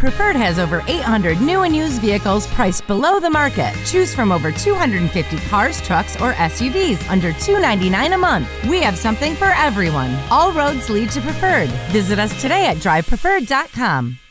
Preferred has over 800 new and used vehicles priced below the market. Choose from over 250 cars, trucks, or SUVs under $299 a month. We have something for everyone. All roads lead to Preferred. Visit us today at drivepreferred.com.